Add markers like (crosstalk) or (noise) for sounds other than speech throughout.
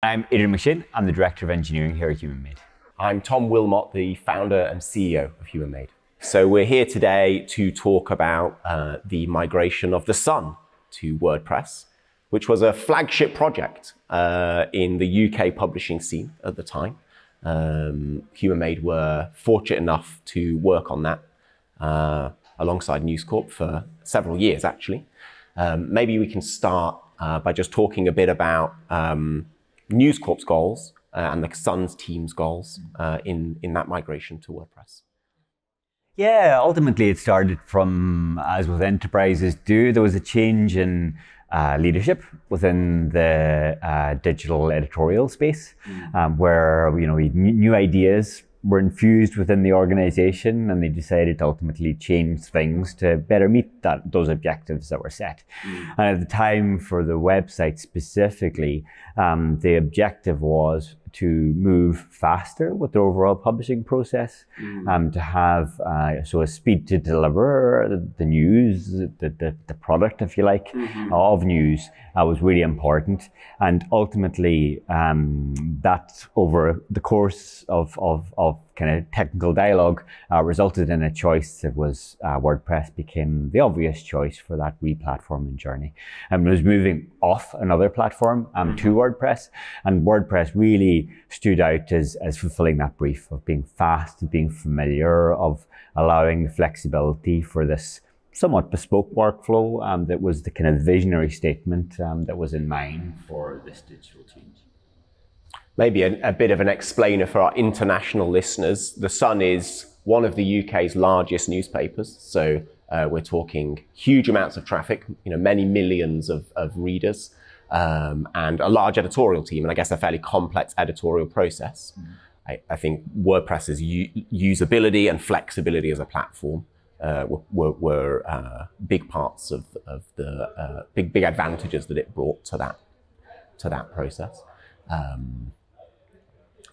I'm Adrian McShane. I'm the Director of Engineering here at Human Made. I'm Tom Willmot, the founder and CEO of Human Made. So we're here today to talk about uh, the migration of the Sun to WordPress, which was a flagship project uh, in the UK publishing scene at the time. Um, Human Made were fortunate enough to work on that uh, alongside News Corp for several years, actually. Um, maybe we can start uh, by just talking a bit about um, News Corp's goals uh, and the Sun's team's goals uh, in, in that migration to WordPress. Yeah, ultimately it started from, as with enterprises do, there was a change in uh, leadership within the uh, digital editorial space, mm. um, where you know new ideas were infused within the organization and they decided to ultimately change things to better meet that those objectives that were set. Mm. And at the time for the website specifically, um, the objective was to move faster with the overall publishing process, mm. um, to have uh, so a speed to deliver the, the news, the, the, the, product, if you like, mm-hmm. of news uh, was really important. And ultimately, um, that over the course of, of, of kind of technical dialogue uh, resulted in a choice that was uh, WordPress became the obvious choice for that replatforming journey. And was moving off another platform um, to mm-hmm. WordPress, and WordPress really stood out as, as fulfilling that brief of being fast, of being familiar, of allowing the flexibility for this somewhat bespoke workflow um, that was the kind of visionary statement um, that was in mind for this digital change maybe a, a, bit of an explainer for our international listeners. The Sun is one of the UK's largest newspapers, so uh, we're talking huge amounts of traffic, you know, many millions of, of readers, um, and a large editorial team, and I guess a fairly complex editorial process. Mm. I, I, think WordPress's u- usability and flexibility as a platform uh, were, were, were uh, big parts of, of the uh, big big advantages that it brought to that to that process. Um,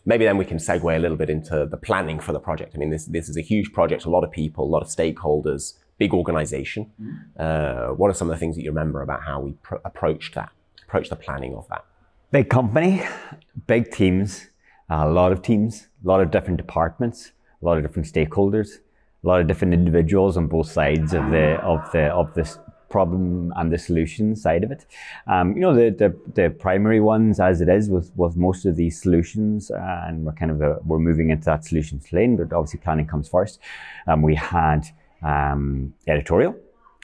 maybe then we can segue a little bit into the planning for the project. I mean, this, this is a huge project, a lot of people, a lot of stakeholders, big organization. Mm. Uh, what are some of the things that you remember about how we pr- approached that, approached the planning of that? Big company, big teams, a lot of teams, a lot of different departments, a lot of different stakeholders, a lot of different individuals on both sides of the of the of this problem and the solution side of it. Um, you know, the, the, the, primary ones, as it is with, with most of these solutions, uh, and we're kind of a, we're moving into that solutions lane, but obviously planning comes first. Um, we had um, editorial,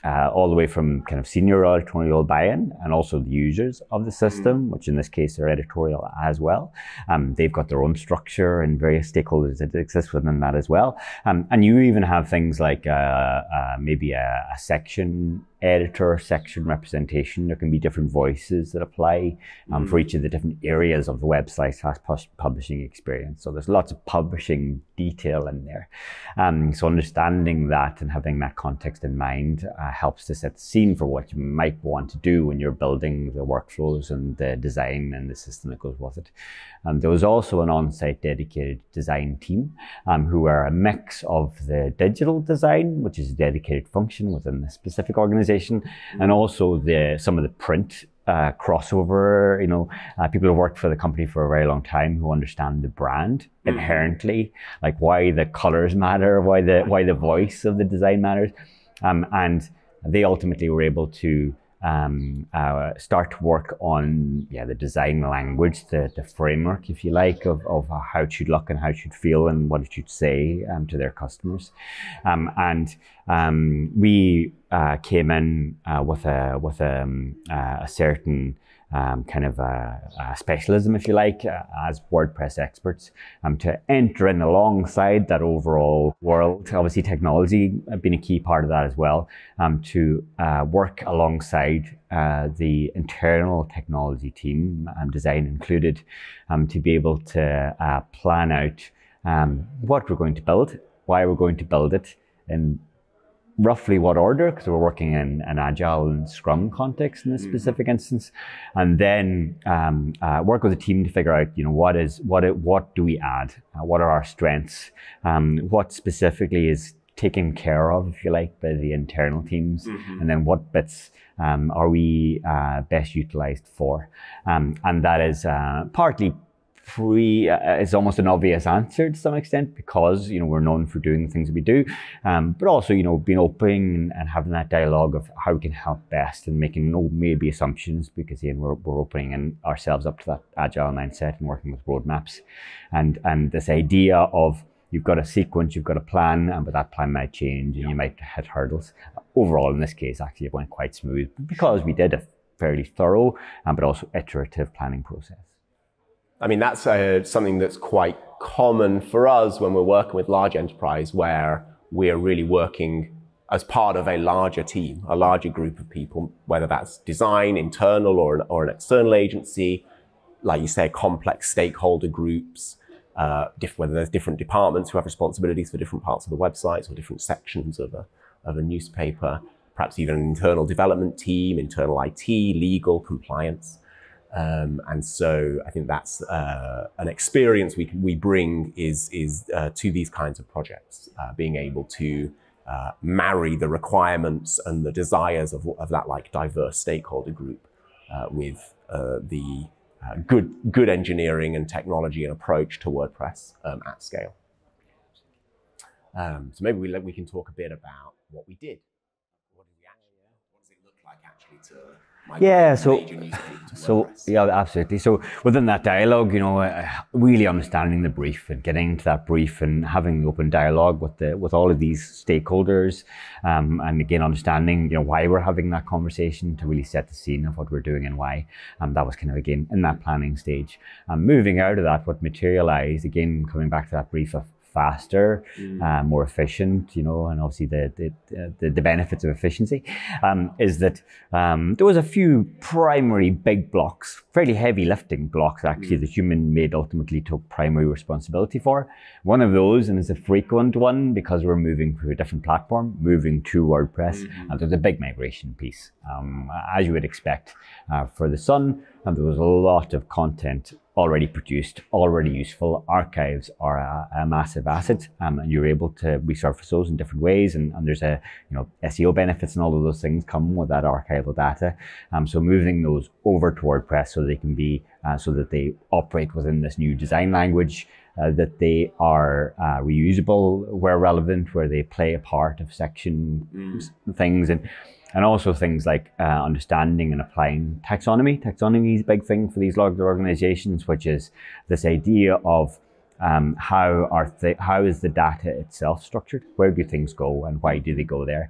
uh, all the way from kind of senior editorial buy-in and also the users of the system, mm. which in this case are editorial as well. Um, they've got their own structure and various stakeholders that exist within that as well. Um, and you even have things like uh, uh, maybe a, a, section editor section representation. There can be different voices that apply um, mm. for each of the different areas of the website slash publishing experience. So there's lots of publishing detail in there. Um, so understanding that and having that context in mind uh, helps to set the scene for what you might want to do when you're building the workflows and the design and the system that goes with it. Um, there was also an on-site dedicated design team um, who are a mix of the digital design, which is a dedicated function within the specific organization organization, and also the some of the print uh, crossover. You know, uh, people who worked for the company for a very long time who understand the brand mm-hmm. inherently, like why the colors matter, why the why the voice of the design matters, um, and they ultimately were able to um, uh, start to work on yeah the design language, the, the framework, if you like, of, of how it should look and how it should feel and what it should say um, to their customers. Um, and um, we uh, came in uh, with a with a, um, uh, a certain um, kind of a, a, specialism, if you like, uh, as WordPress experts, um, to enter in alongside that overall world. Obviously, technology being a key part of that as well, um, to uh, work alongside uh, the internal technology team, um, design included, um, to be able to uh, plan out um, what we're going to build, why we're going to build it, and roughly what order because we're working in an agile and scrum context in this mm-hmm. specific instance and then um, uh, work with the team to figure out you know what is what it, what do we add uh, what are our strengths um, what specifically is taken care of, if you like, by the internal teams, mm-hmm. and then what bits um, are we uh, best utilized for? Um, and that is uh, partly pre uh, it's almost an obvious answer to some extent because you know we're known for doing the things that we do. Um, but also you know being open and having that dialogue of how we can help best and making no maybe assumptions because again we're, we're opening and ourselves up to that agile mindset and working with roadmaps. And and this idea of you've got a sequence you've got a plan and but that plan might change and yeah. you might hit hurdles. Overall in this case actually it went quite smooth because we did a fairly thorough um, but also iterative planning process I mean, that's uh, something that's quite common for us when we're working with large enterprise where we're really working as part of a larger team, a larger group of people, whether that's design, internal or an, or an external agency, like you say, complex stakeholder groups, uh, whether there's different departments who have responsibilities for different parts of the websites or different sections of a, of a newspaper, perhaps even an internal development team, internal IT, legal, compliance. Um, and so I think that's uh, an experience we, we bring is, is uh, to these kinds of projects, uh, being able to uh, marry the requirements and the desires of, of that like diverse stakeholder group uh, with uh, the good, good engineering and technology and approach to WordPress um, at scale. Um, so maybe we, we can talk a bit about what we did. What, did we actually, what does it look like actually to yeah, so so yeah, absolutely. So within that dialogue, you know, uh, really understanding the brief and getting to that brief and having the open dialogue with the with all of these stakeholders, um, and again understanding you know why we're having that conversation to really set the scene of what we're doing and why. Um, that was kind of again in that planning stage. Um, moving out of that, what materialized again coming back to that brief of faster, mm. uh, more efficient, you know, and obviously the the, the, the benefits of efficiency um, is that um, there was a few primary big blocks, fairly heavy lifting blocks actually mm. the human made ultimately took primary responsibility for. One of those, and it's a frequent one because we're moving to a different platform, moving to WordPress, mm-hmm. and there's a big migration piece, um, as you would expect uh, for the Sun, and there was a lot of content already produced, already useful. Archives are a, a massive asset, um, and you're able to resurface those in different ways. And, and, there's a you know SEO benefits and all of those things come with that archival data. Um, so moving those over to WordPress so they can be uh, so that they operate within this new design language. Uh, that they are uh, reusable where relevant, where they play a part of section mm. things, and and also things like uh, understanding and applying taxonomy. Taxonomy is a big thing for these larger organizations, which is this idea of um, how are th- how is the data itself structured? Where do things go, and why do they go there?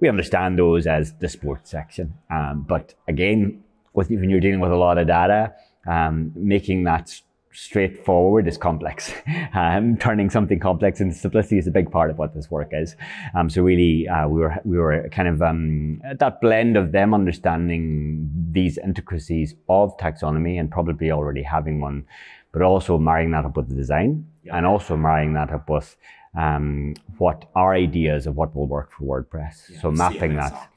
We understand those as the sports section, um, but again, with, when you're dealing with a lot of data, um, making that straightforward is complex. (laughs) Um, turning something complex into simplicity is a big part of what this work is. Um, so really, uh, we were we were kind of um, that blend of them understanding these intricacies of taxonomy and probably already having one, but also marrying that up with the design yeah. and also marrying that up with um, what our ideas of what will work for WordPress. Yeah, so mapping that.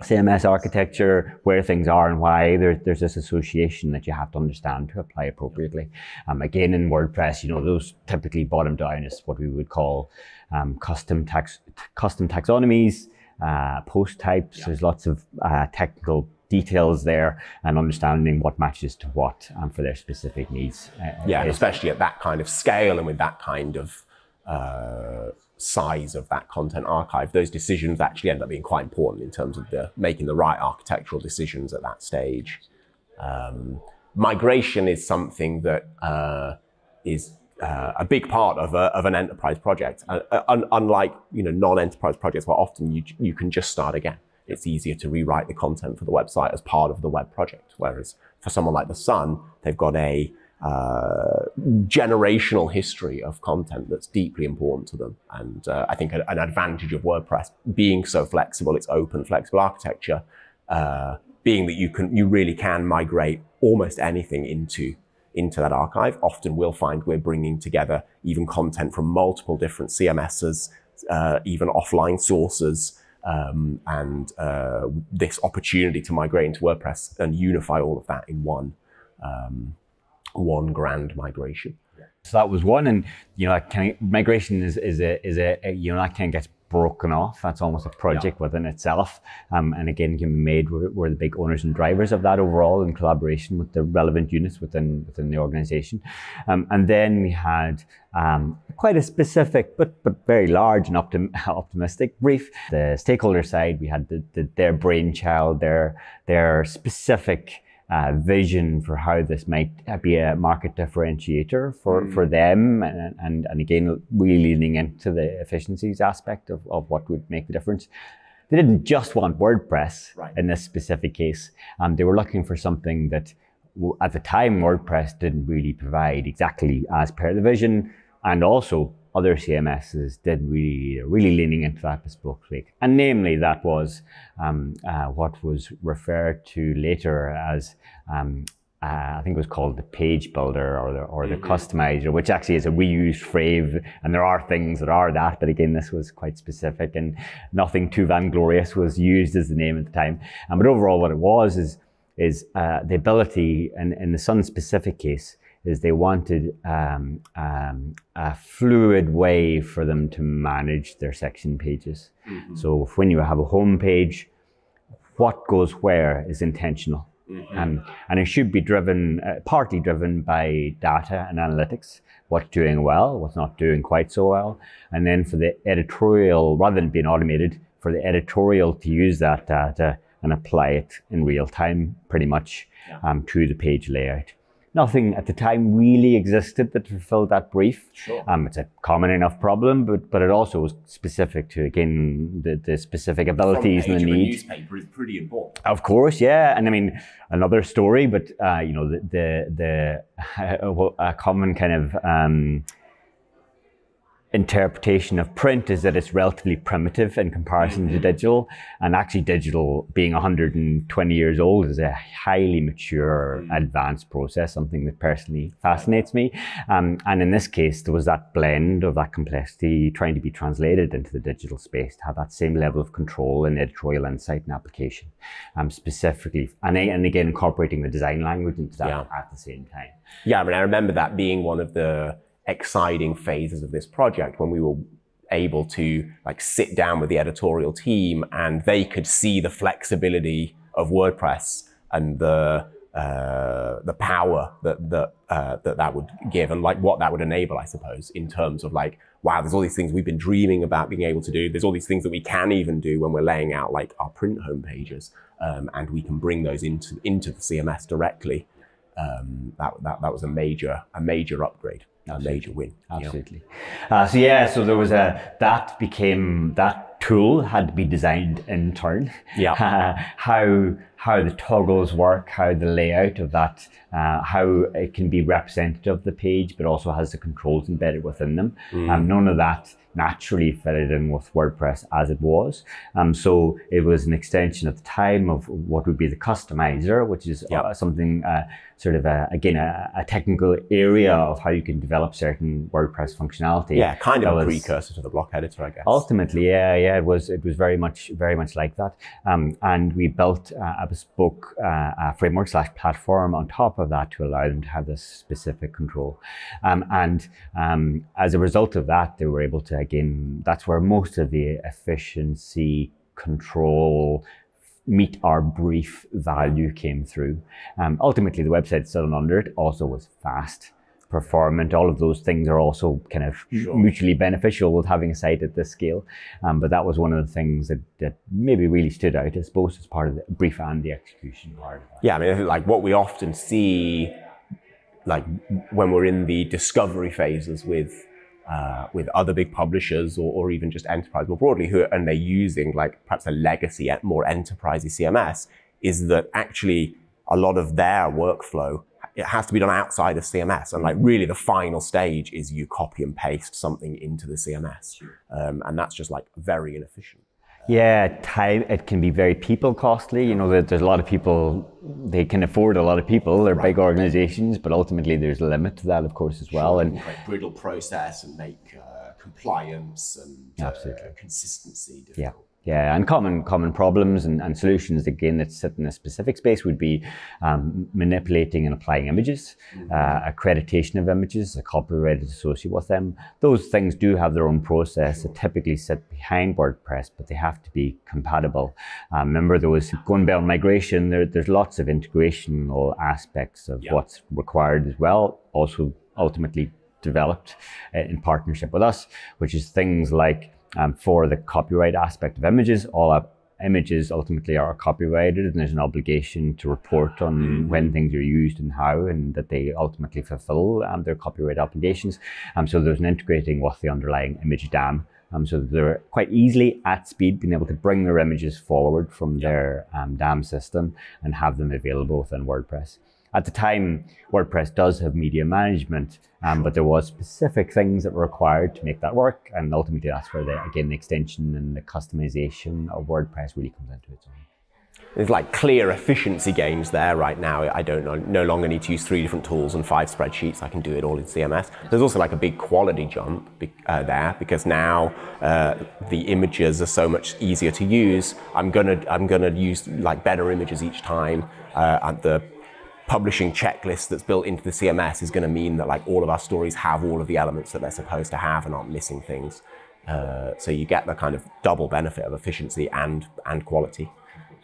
CMS architecture, where things are and why. There, there's this association that you have to understand to apply appropriately. Um, again, in WordPress, you know, those typically bottom down is what we would call um, custom tax, custom taxonomies, uh, post types. Yeah. There's lots of uh, technical details there and understanding what matches to what um, for their specific needs. Uh, yeah, especially at that kind of scale and with that kind of uh, size of that content archive, those decisions actually end up being quite important in terms of the making the right architectural decisions at that stage. Um, migration is something that uh, is uh, a big part of, a, of an enterprise project. Uh, uh un- unlike you know non-enterprise projects, where often you you can just start again. It's easier to rewrite the content for the website as part of the web project. Whereas for someone like the Sun, they've got a uh, generational history of content that's deeply important to them. And uh, I think an advantage of WordPress being so flexible, its open, flexible architecture, uh, being that you can, you really can migrate almost anything into into that archive. Often we'll find we're bringing together even content from multiple different CMSs, uh, even offline sources. Um, and uh, this opportunity to migrate into WordPress and unify all of that in one um, one grand migration. So that was one, and you know, that kind of migration is is a is a, a you know that kind of gets broken off. That's almost a project yeah. within itself. Um, and again, can be made. We're, we're, the big owners and drivers of that overall in collaboration with the relevant units within within the organization. Um, and then we had um, quite a specific but but very large and optim- (laughs) optimistic brief. The stakeholder side, we had the, the, their brainchild, their their specific uh, vision for how this might be a market differentiator for, mm. for them. And, and, and again, really leaning into the efficiencies aspect of, of what would make the difference. They didn't just want WordPress right. in this specific case. Um, they were looking for something that at the time WordPress didn't really provide exactly as per the vision and also other CMSs did really, really leaning into that bespoke tweak. And namely, that was um, uh, what was referred to later as um, uh, I think it was called the page builder or the, or the mm-hmm. customizer, which actually is a reused phrase. And there are things that are that, but again, this was quite specific and nothing too vainglorious was used as the name at the time. Um, but overall, what it was is, is uh, the ability, and in the Sun specific case, is they wanted um, um, a fluid way for them to manage their section pages. Mm-hmm. So when you have a home page, what goes where is intentional. Mm-hmm. Um, and it should be driven, uh, partly driven by data and analytics, what's doing well, what's not doing quite so well. And then for the editorial, rather than being automated, for the editorial to use that data and apply it in real time, pretty much yeah. um, to the page layout nothing at the time really existed that fulfilled that brief. Sure. Um, it's a common enough problem, but but it also was specific to again the, the specific abilities and the needs. newspaper is pretty important. Of course, yeah, and I mean another story, but uh, you know the the, the (laughs) a common kind of um, interpretation of print is that it's relatively primitive in comparison mm-hmm. to digital. And actually, digital being 120 years old is a highly mature, mm-hmm. advanced process, something that personally fascinates me. Um, and in this case, there was that blend of that complexity trying to be translated into the digital space to have that same level of control and editorial insight and application, um, specifically, and, and again, incorporating the design language into that yeah. at the same time. Yeah, I mean, I remember that being one of the exciting phases of this project when we were able to like sit down with the editorial team and they could see the flexibility of WordPress and the uh, the power that that, uh, that that would give and like what that would enable, I suppose, in terms of like, wow, there's all these things we've been dreaming about being able to do. There's all these things that we can even do when we're laying out like our print homepages, um, and we can bring those into into the CMS directly. Um, that, that that was a major a major upgrade a major win. Absolutely. Uh, so yeah, so there was a that became that tool had to be designed in turn. Yeah. Uh, (laughs) how how the toggles work, how the layout of that, uh, how it can be representative of the page, but also has the controls embedded within them. Mm. Um, none of that naturally fitted in with WordPress as it was. Um, so it was an extension at the time of what would be the customizer, which is yep. uh, something uh, sort of a, again a, a, technical area of how you can develop certain WordPress functionality. Yeah, kind of a precursor to the block editor, I guess. Ultimately, yeah, yeah, it was it was very much very much like that. Um, and we built uh, a bespoke uh, framework slash platform on top of that to allow them to have this specific control. Um, and um, as a result of that, they were able to again, that's where most of the efficiency control meet our brief value came through. Um, ultimately, the website still under it also was fast, performant. All of those things are also kind of sure. mutually beneficial with having a site at this scale. Um, but that was one of the things that, that maybe really stood out, I suppose, as part of the brief and the execution part. Yeah, I mean, like what we often see, like when we're in the discovery phases with uh, with other big publishers or, or, even just enterprise more broadly who and they're using like perhaps a legacy at more enterprisey CMS is that actually a lot of their workflow it has to be done outside of CMS and like really the final stage is you copy and paste something into the CMS um, and that's just like very inefficient. Yeah, time it can be very people costly. You know, there's a lot of people they can afford a lot of people. They're right. big organizations, but ultimately there's a limit to that, of course, as well. Sure, and brittle process and make uh, compliance and uh, consistency difficult. Yeah. Yeah, and common common problems and, and solutions again that sit in a specific space would be um, manipulating and applying images, mm-hmm. uh, accreditation of images, a copyright associated with them. Those things do have their own process that typically sit behind WordPress, but they have to be compatible. Um, remember, there was going migration. There, there's lots of integrational aspects of what's required as well. Also, ultimately developed uh, in partnership with us, which is things like um, for the copyright aspect of images. All images ultimately are copyrighted, and there's an obligation to report on mm-hmm. when things are used and how, and that they ultimately fulfill um, their copyright obligations. Um, so there's an integrating with the underlying image DAM. Um, so they're quite easily at speed being able to bring their images forward from their um, DAM system and have them available within WordPress. At the time, WordPress does have media management, um, but there was specific things that were required to make that work. And ultimately, that's where the, again, the extension and the customization of WordPress really comes into its own. There's like clear efficiency gains there right now. I don't know, no longer need to use three different tools and five spreadsheets. I can do it all in CMS. There's also like a big quality jump uh, there because now uh, the images are so much easier to use. I'm gonna I'm gonna use like better images each time. Uh, the publishing checklist that's built into the CMS is going to mean that like all of our stories have all of the elements that they're supposed to have and aren't missing things. Uh, so you get the kind of double benefit of efficiency and and quality,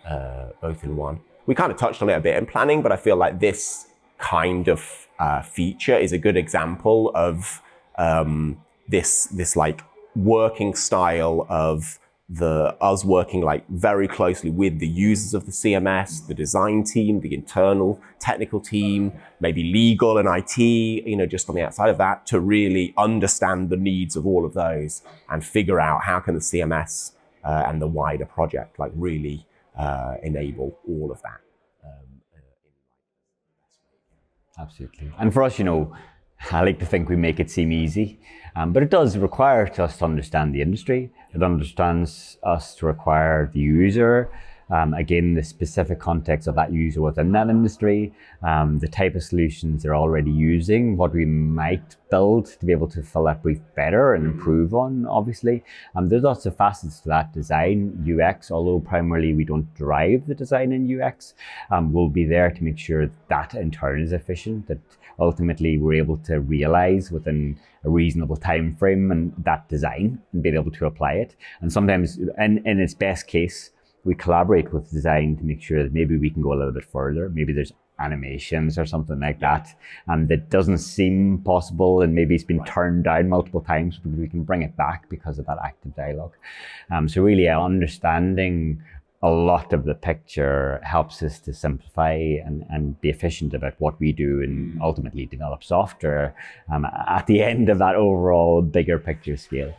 uh, both in one. We kind of touched on it a bit in planning, but I feel like this kind of uh, feature is a good example of um, this this like working style of the us working like very closely with the users of the CMS, the design team, the internal technical team, maybe legal and IT, you know, just on the outside of that to really understand the needs of all of those and figure out how can the CMS uh, and the wider project like really uh, enable all of that. Um, uh, Absolutely. And for us, you know, I like to think we make it seem easy, um, but it does require us to understand the industry. It understands us to require the user, um, again, the specific context of that user within that industry, um, the type of solutions they're already using, what we might build to be able to fill that brief better and improve on, obviously. Um, there's lots of facets to that design, UX, although primarily we don't drive the design in UX. Um, we'll be there to make sure that in turn is efficient, that ultimately we're able to realize within a reasonable time frame and that design and being able to apply it. And sometimes, in, in its best case, we collaborate with design to make sure that maybe we can go a little bit further. Maybe there's animations or something like that and that doesn't seem possible and maybe it's been turned down multiple times but we can bring it back because of that active dialogue um, so really uh, understanding a lot of the picture helps us to simplify and, and be efficient about what we do and mm. ultimately develop software um, at the end of that overall bigger picture scale.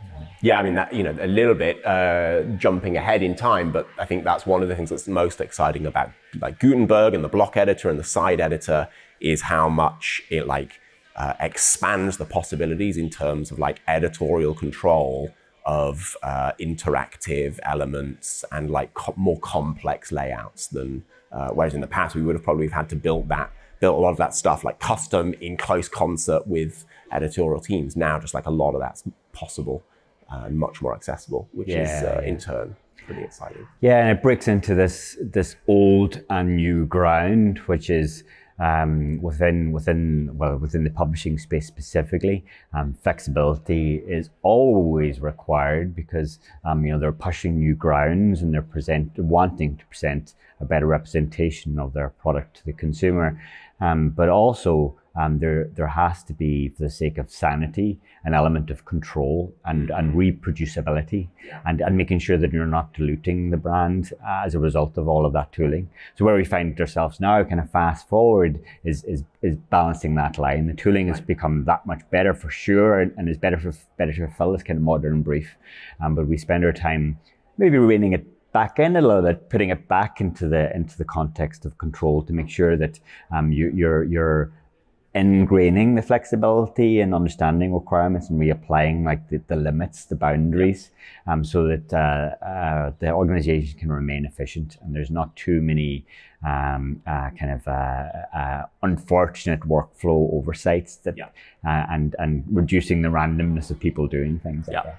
Yeah, I mean, that, you know, a little bit uh, jumping ahead in time, but I think that's one of the things that's most exciting about like Gutenberg and the block editor and the site editor is how much it like uh, expands the possibilities in terms of like editorial control of uh, interactive elements and like co- more complex layouts than uh, whereas in the past we would have probably had to build that build a lot of that stuff like custom in close concert with editorial teams. Now just like a lot of that's possible and much more accessible which yeah, is uh, yeah. in turn pretty exciting yeah and it breaks into this this old and new ground which is um, within within well within the publishing space specifically. Um, flexibility is always required because um, you know they're pushing new grounds and they're present wanting to present a better representation of their product to the consumer, um, but also um, there there has to be, for the sake of sanity, an element of control and, and reproducibility, and, and making sure that you're not diluting the brand as a result of all of that tooling. So where we find ourselves now, kind of fast forward, is is, is balancing that line. The tooling has become that much better for sure, and, and is better for better to fulfill this kind of modern brief. Um, but we spend our time maybe reining it back in a little bit, putting it back into the into the context of control to make sure that um, you, you're you're ingraining the flexibility and understanding requirements and reapplying like the, the limits, the boundaries, um, so that uh, uh, the organization can remain efficient and there's not too many um, uh, kind of uh, uh, unfortunate workflow oversights that yeah. Uh, and and reducing the randomness of people doing things. Yeah.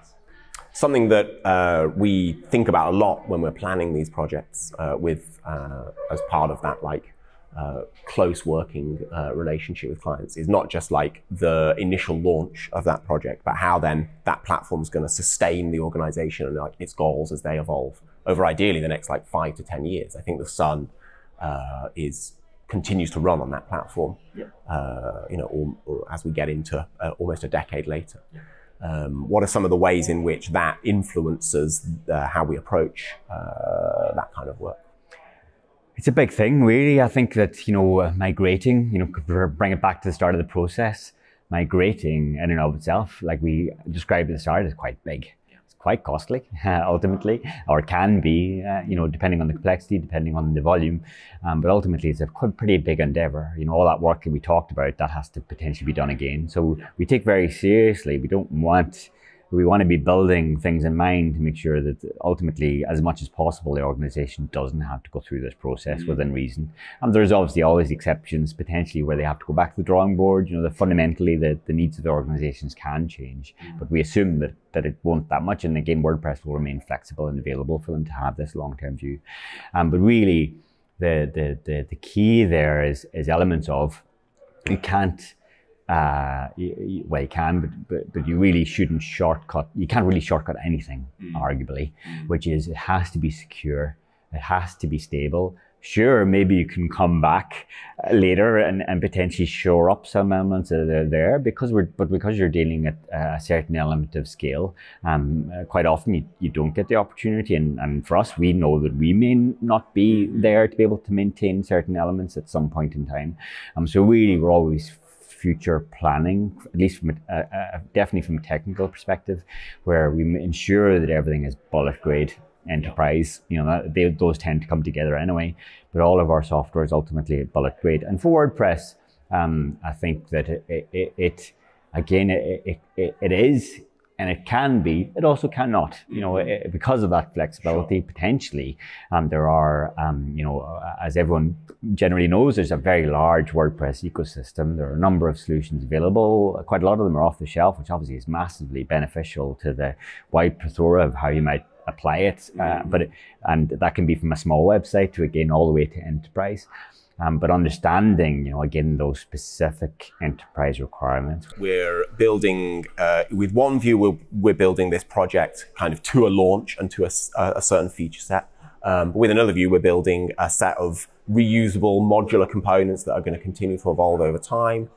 something that uh, we think about a lot when we're planning these projects uh, with uh, as part of that like uh, close working uh, relationship with clients is not just like the initial launch of that project, but how then that platform is going to sustain the organization and like its goals as they evolve over ideally the next like five to ten years. I think the Sun uh, is continues to run on that platform. Uh, you know, or, or as we get into uh, almost a decade later. Um, what are some of the ways in which that influences uh, how we approach uh, that kind of work? It's a big thing, really. I think that, you know, uh, migrating, you know, bring it back to the start of the process, migrating in and of itself, like we described at the start, is quite big. It's quite costly, uh, (laughs) ultimately, or can be, uh, you know, depending on the complexity, depending on the volume. Um, but ultimately, it's a pretty big endeavor. You know, all that work that we talked about, that has to potentially be done again. So we take very seriously. We don't want we want to be building things in mind to make sure that ultimately, as much as possible, the organization doesn't have to go through this process mm-hmm. within reason. And there's obviously always exceptions potentially where they have to go back to the drawing board. You know, that fundamentally the, the needs of the organizations can change, mm-hmm. but we assume that, that it won't that much. And again, WordPress will remain flexible and available for them to have this long term view. Um, but really, the, the, the, the key there is, is elements of you can't uh, you, well, you can, but, but, but you really shouldn't shortcut. You can't really shortcut anything, mm. arguably, mm. which is it has to be secure, it has to be stable. Sure, maybe you can come back uh, later and, and potentially shore up some elements that are there because we're, but because you're dealing at a certain element of scale, um, uh, quite often you, you don't get the opportunity. And, and for us, we know that we may not be there to be able to maintain certain elements at some point in time. Um, so really, we're always future planning, at least from a, a, definitely from a technical perspective, where we ensure that everything is bullet grade enterprise. You know, they, those tend to come together anyway. But all of our software is ultimately bullet grade. And for WordPress, um, I think that it, it, it again, it, it, it is and it can be, it also cannot, you know, it, eh, because of that flexibility, sure. potentially. Um, there are, um, you know, as everyone generally knows, there's a very large WordPress ecosystem. There are a number of solutions available. Quite a lot of them are off the shelf, which obviously is massively beneficial to the wide plethora of how you might apply it. Uh, mm. but, it, and that can be from a small website to again, all the way to enterprise. Um, but understanding, you know, again, those specific enterprise requirements. We're building, uh, with OneView, we're, we're building this project kind of to a launch and to a, a certain feature set. Um, but with another view, we're building a set of reusable modular components that are going to continue to evolve over time.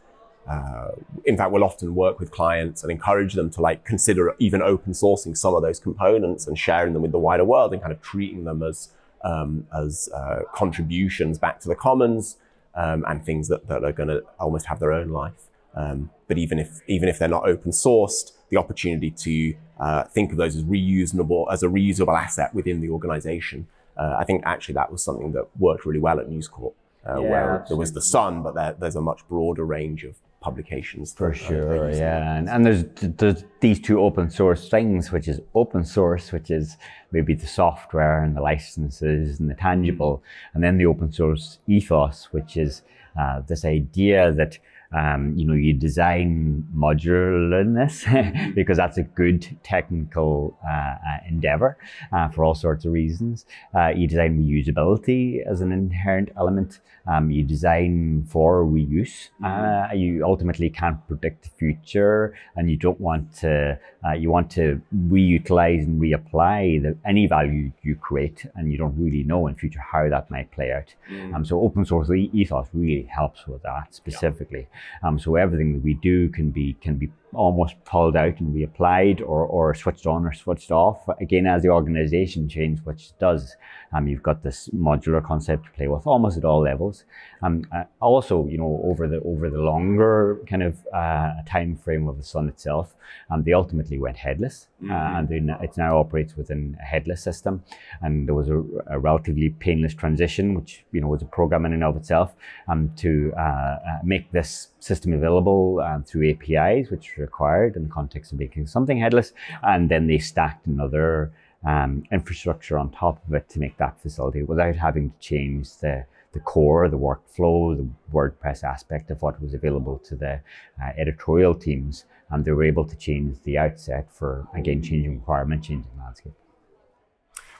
Uh, in fact, we'll often work with clients and encourage them to like consider even open sourcing some of those components and sharing them with the wider world and kind of treating them as um, as uh, contributions back to the commons um, and things that, that are going to almost have their own life. Um, but even if even if they're not open sourced, the opportunity to uh, think of those as reusable as a reusable asset within the organization, uh, I think actually that was something that worked really well at News Corp, uh, yeah, where absolutely. there was the Sun, but there, there's a much broader range of publications. For sure, yeah. And, and there's, there's these two open source things, which is open source, which is maybe the software and the licenses and the tangible, mm-hmm. and then the open source ethos, which is uh, this idea that um, you know, you design modularness (laughs) because that's a good technical uh, uh, endeavor uh, for all sorts of reasons. Uh, you design reusability as an inherent element. Um, you design for reuse. Mm-hmm. Uh, you ultimately can't predict the future, and you don't want to. Uh, you want to reutilize and reapply the, any value you create, and you don't really know in future how that might play out. Mm. Um, so open source ethos really helps with that specifically. Yeah. Um, so everything that we do can be can be almost pulled out and reapplied or, or switched on or switched off. Again, as the organization changes, which does, um, you've got this modular concept to play with almost at all levels. Um, uh, also, you know, over the over the longer kind of uh, time frame of the Sun itself, um, they ultimately went headless, uh, mm-hmm. uh, and then it now operates within a headless system. And there was a, a, relatively painless transition, which you know was a program in and of itself, um, to uh, uh, make this system available um, through APIs, which required in the context of making something headless. And then they stacked another um, infrastructure on top of it to make that facility without having to change the, the core, the workflow, the WordPress aspect of what was available to the uh, editorial teams, and they were able to change the outset for again changing requirement, changing landscape.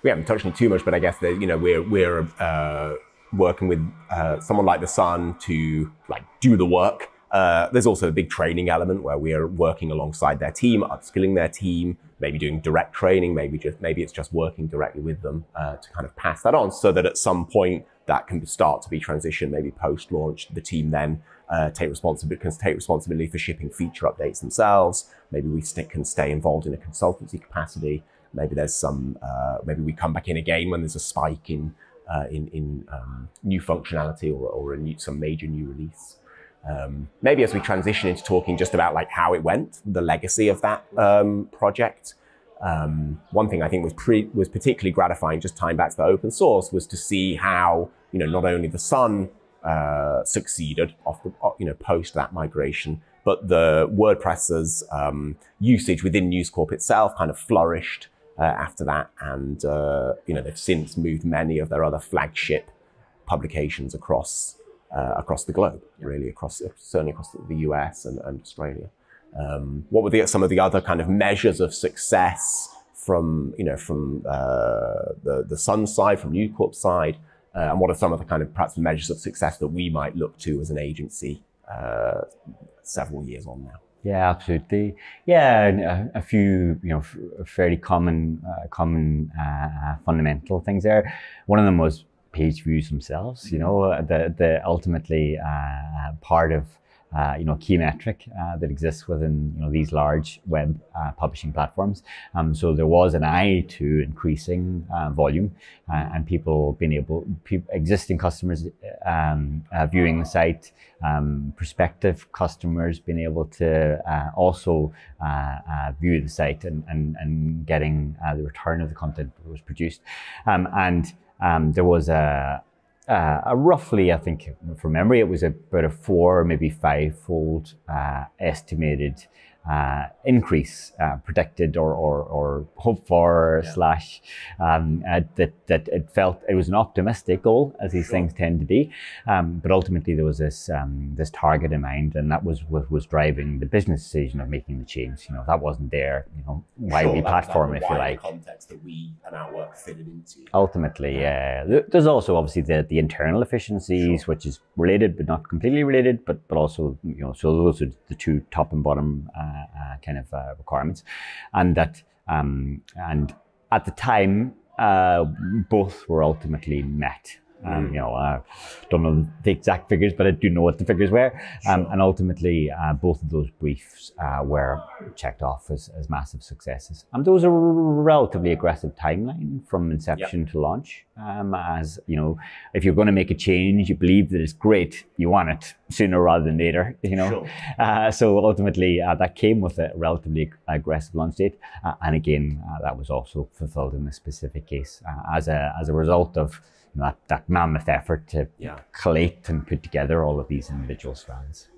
We haven't touched on too much, but I guess that you know we're we're uh, working with uh, someone like the Sun to like do the work. Uh, there's also a big training element where we are working alongside their team, upskilling their team, maybe doing direct training, maybe just maybe it's just working directly with them uh, to kind of pass that on, so that at some point that can start to be transitioned, maybe post launch. The team then uh, take responsibility can take responsibility for shipping feature updates themselves. Maybe we stick, can stay involved in a consultancy capacity. Maybe there's some. Uh, maybe we come back in again when there's a spike in uh, in, in um, new functionality or, or new, some major new release. Um, maybe as we transition into talking just about like how it went, the legacy of that um, project. Um, one thing I think was pre- was particularly gratifying, just tying back to the open source, was to see how you know not only the Sun uh, succeeded off the you know post that migration, but the WordPress's um, usage within News Corp itself kind of flourished uh, after that, and uh, you know they've since moved many of their other flagship publications across uh, across the globe, really across certainly across the US and, and Australia. Um, what were the, some of the other kind of measures of success from you know from uh, the the Sun side, from News Corp side, uh, and what are some of the kind of perhaps measures of success that we might look to as an agency uh, several years on now? Yeah, absolutely. Yeah, a, a few you know fairly common uh, common uh, fundamental things there. One of them was page views themselves. You know, the the ultimately uh, part of uh, you know, key metric uh, that exists within you know these large web uh, publishing platforms. Um, so there was an eye to increasing uh, volume uh, and people being able, pe- existing customers um, uh, viewing the site, um, prospective customers being able to also view the site and and, and getting the return of the content that was produced, um, and um, there was a uh, a roughly, I think from memory, it was about a four, maybe five fold uh, estimated uh, increase uh, predicted or, or, or hoped for yeah. slash um, uh, that that it felt it was an optimistic goal as these sure. things tend to be, um, but ultimately there was this um, this target in mind, and that was what was driving the business decision of making the change. You know that wasn't there. You know why sure, we platform if you like. Context that we and our work fitted into. Ultimately, yeah. There's also obviously the the internal efficiencies, sure. which is related but not completely related, but but also you know so those are the two top and bottom. Uh, kind of uh, requirements, and that um, and at the time uh, both were ultimately met. Um, you know, I uh, don't know the exact figures, but I do know what the figures were. Um, sure. And ultimately, uh, both of those briefs uh, were checked off as, as massive successes. And those are a relatively aggressive timeline from inception yep. to launch. Um, as you know, if you're going to make a change, you believe that it's great, you want it sooner rather than later. (laughs) You know, sure. uh, so ultimately uh, that came with a relatively aggressive launch date, uh, and again, uh, that was also fulfilled in this specific case as a as a result of that, that mammoth effort to yeah. collate and put together all of these individual strands.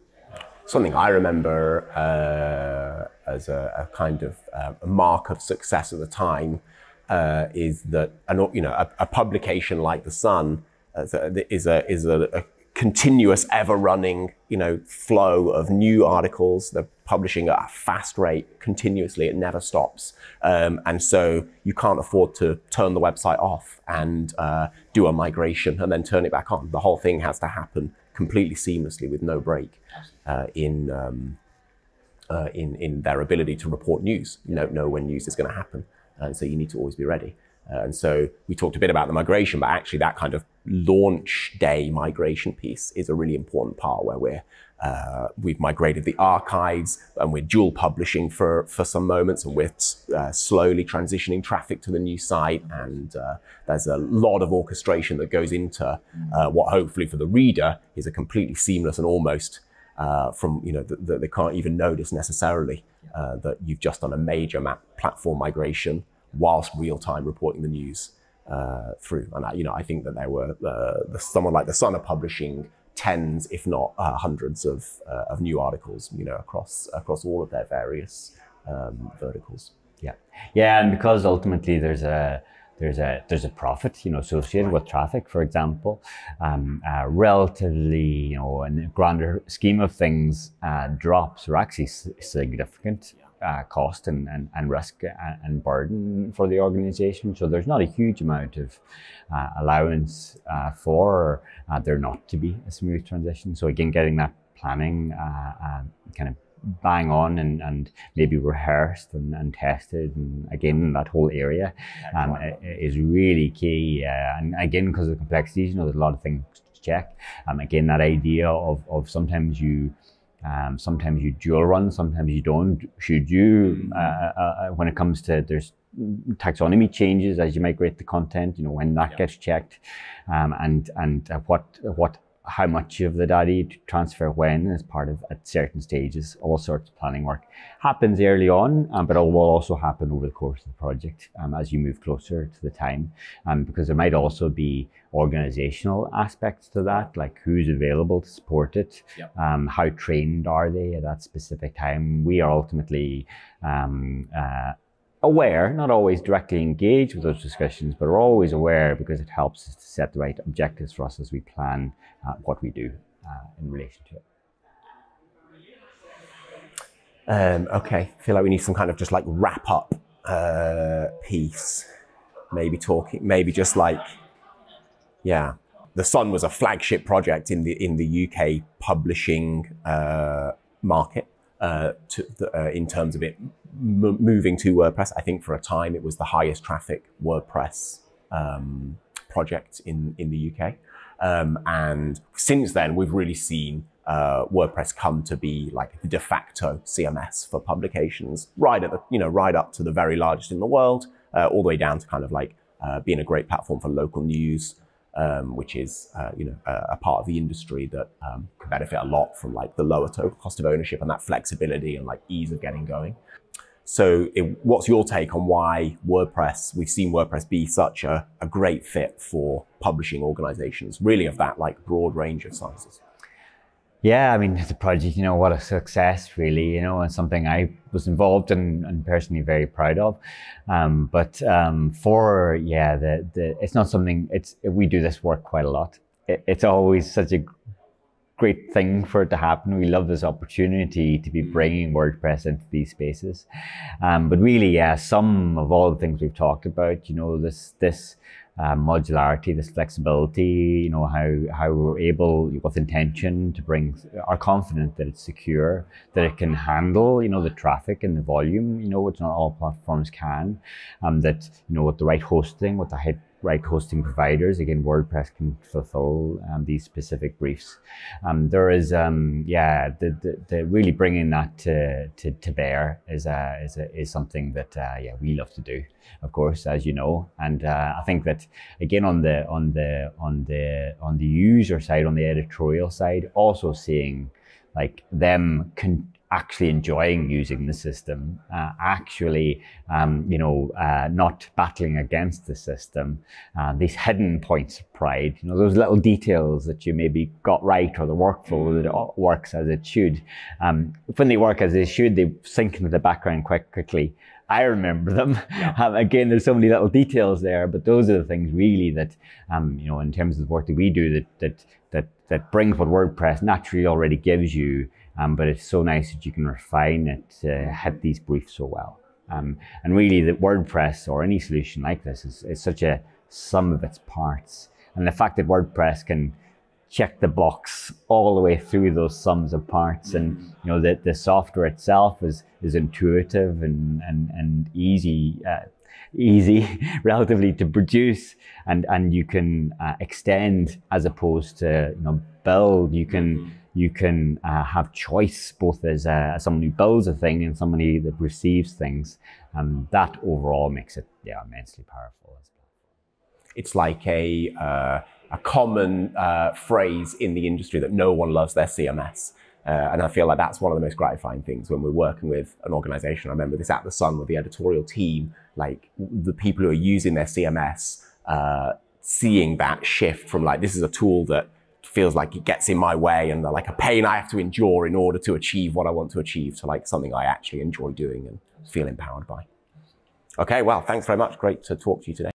Something I remember uh, as a, a, kind of uh, a mark of success at the time uh, is that an, you know a, a, publication like the Sun uh, is a is a, a continuous, ever running, you know, flow of new articles. They're publishing at a fast rate continuously. It never stops. Um, and so you can't afford to turn the website off and uh, do a migration and then turn it back on. The whole thing has to happen completely seamlessly with no break uh, in, um, uh, in, in their ability to report news, you know, know when news is going to happen. And so you need to always be ready. Uh, and so we talked a bit about the migration, but actually that kind of launch day migration piece is a really important part where we're uh, we've migrated the archives and we're dual publishing for, for some moments and we're uh, slowly transitioning traffic to the new site. And uh, there's a lot of orchestration that goes into uh, what hopefully for the reader is a completely seamless and almost uh, from, you know, that the, they can't even notice necessarily uh, that you've just done a major map platform migration whilst real time reporting the news uh, through. And I, you know, I think that there were uh, the, someone like the Sun are publishing tens, if not uh, hundreds, of uh, of new articles. You know, across across all of their various um, verticals. Yeah, yeah, and because ultimately there's a there's a there's a profit, you know, associated with traffic, for example. Um, uh, relatively, you know, in the grander scheme of things, uh, drops are actually significant. Uh, cost and, and, and risk and, burden for the organization. So there's not a huge amount of uh, allowance uh, for uh, there not to be a smooth transition. So again, getting that planning kind of bang on and, and maybe rehearsed and, and tested and again that whole area um, is really key uh, and again because of the complexities you know there's a lot of things to check um, again that idea of, of sometimes you um, sometimes you dual run sometimes you don't should you mm-hmm. uh, uh, uh, when it comes to there's taxonomy changes as you migrate the content you know when that gets checked um, and and uh, what what how much of the data to transfer when as part of at certain stages. All sorts of planning work happens early on, um, but it will also happen over the course of the project um, as you move closer to the time, um, because there might also be organizational aspects to that, like who's available to support it, yep. Um, how trained are they at that specific time. We are ultimately um, uh, aware, not always directly engaged with those discussions, but are always aware because it helps us to set the right objectives for us as we plan uh, what we do uh, in relation to it. Um, okay, I feel like we need some kind of just like wrap up uh, piece. Maybe talking, maybe just like, yeah, the Sun was a flagship project in the in the UK publishing uh, market uh, to uh, in terms of it moving to WordPress. I think for a time it was the highest traffic WordPress um, project in, in the UK. Um, and since then, we've really seen uh, WordPress come to be like the de facto CMS for publications, right at the, you know, right up to the very largest in the world, uh, all the way down to kind of like uh, being a great platform for local news, um, which is uh, you know a, a, part of the industry that um, can benefit a lot from like the lower total cost of ownership and that flexibility and like ease of getting going. So, it, what's your take on why WordPress? We've seen WordPress be such a, a great fit for publishing organizations, really of that like broad range of sizes. Yeah, I mean, the project, you know, what a success, really, you know, and something I was involved in and personally very proud of. Um, but um, for, yeah, the, the, it's not something, it's, we do this work quite a lot. It, it's always such a great thing for it to happen. We love this opportunity to be bringing WordPress into these spaces. Um, but really, yeah, some of all the things we've talked about, you know, this, this, uh, modularity, this flexibility, you know, how, how we're able with intention to bring, are confident that it's secure, that it can handle, you know, the traffic and the volume, you know, which not all platforms can, um, that, you know, with the right hosting, with the right hosting providers. Again, WordPress can fulfill um, these specific briefs. Um, there is, um, yeah, the, the, the, really bringing that to, to, to bear is, uh, is, a, is something that, uh, yeah, we love to do, of course, as you know. And uh, I think that again on the on the on the on the user side, on the editorial side, also seeing like them con- actually enjoying using the system, uh, actually, um, you know, uh, not battling against the system, uh, these hidden points of pride, you know, those little details that you maybe got right or the workflow that works as it should. Um, when they work as they should, they sink into the background quite quickly. I remember them. Yeah. (laughs) Um, again, there's so many little details there, but those are the things really that, um, you know, in terms of the work that we do, that that that that brings what WordPress naturally already gives you um, but it's so nice that you can refine it to hit these briefs so well. Um, and really, the WordPress or any solution like this is, is such a sum of its parts. And the fact that WordPress can check the box all the way through those sums of parts and you know that the software itself is is intuitive and and, and easy uh, easy (laughs) relatively to produce and and you can uh, extend as opposed to you know build you can mm-hmm you can uh, have choice both as, uh, someone who builds a thing and somebody that receives things. And that overall makes it yeah, immensely powerful. It's like a, uh, a common uh, phrase in the industry that no one loves their CMS. Uh, and I feel like that's one of the most gratifying things when we're working with an organization. I remember this at the Sun with the editorial team, like the people who are using their CMS, uh, seeing that shift from like, this is a tool that feels like it gets in my way and like a pain I have to endure in order to achieve what I want to achieve to like something I actually enjoy doing and feel empowered by. Okay, well, thanks very much. Great to talk to you today.